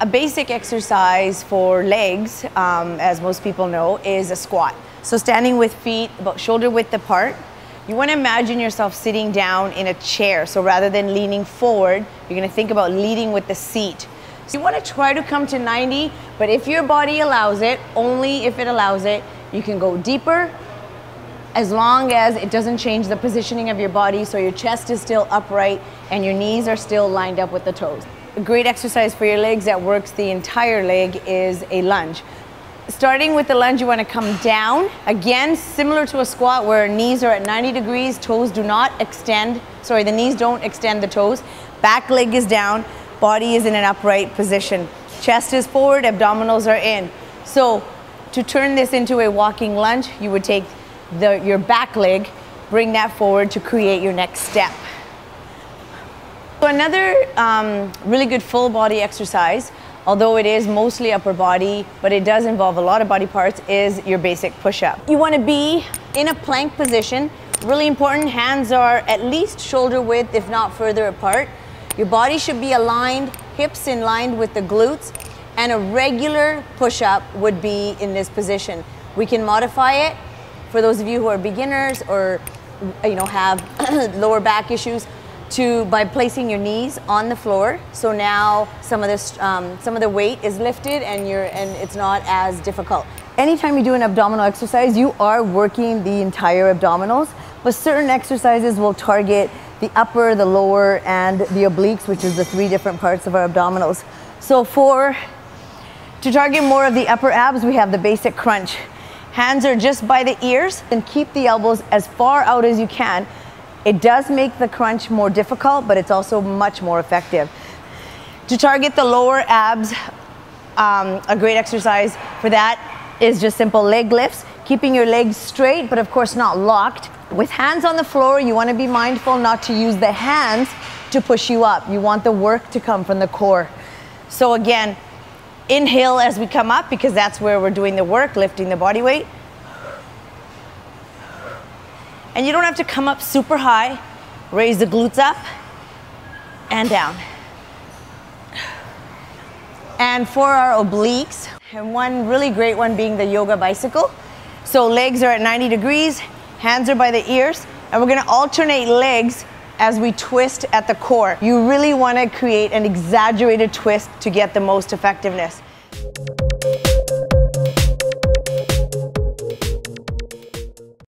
A basic exercise for legs, um, as most people know, is a squat. So standing with feet about shoulder width apart, you want to imagine yourself sitting down in a chair. So rather than leaning forward, you're going to think about leading with the seat. So you want to try to come to 90, but if your body allows it, only if it allows it, you can go deeper as long as it doesn't change the positioning of your body so your chest is still upright and your knees are still lined up with the toes. A great exercise for your legs that works the entire leg is a lunge. Starting with the lunge, you want to come down. Again, similar to a squat where knees are at 90 degrees, toes do not extend. Sorry, the knees don't extend the toes. Back leg is down, body is in an upright position. Chest is forward, abdominals are in. So to turn this into a walking lunge, you would take the, your back leg, bring that forward to create your next step. So another um, really good full body exercise although it is mostly upper body, but it does involve a lot of body parts, is your basic push-up. You wanna be in a plank position. Really important, hands are at least shoulder width, if not further apart. Your body should be aligned, hips in line with the glutes, and a regular push-up would be in this position. We can modify it for those of you who are beginners or you know have lower back issues to by placing your knees on the floor. So now some of this, um, some of the weight is lifted and you're and it's not as difficult. Anytime you do an abdominal exercise, you are working the entire abdominals, but certain exercises will target the upper, the lower, and the obliques, which is the three different parts of our abdominals. So for to target more of the upper abs, we have the basic crunch. Hands are just by the ears and keep the elbows as far out as you can it does make the crunch more difficult, but it's also much more effective. To target the lower abs, um, a great exercise for that is just simple leg lifts, keeping your legs straight, but of course not locked. With hands on the floor, you wanna be mindful not to use the hands to push you up. You want the work to come from the core. So again, inhale as we come up because that's where we're doing the work, lifting the body weight. And you don't have to come up super high. Raise the glutes up and down. And for our obliques, and one really great one being the yoga bicycle. So legs are at 90 degrees, hands are by the ears, and we're gonna alternate legs as we twist at the core. You really wanna create an exaggerated twist to get the most effectiveness.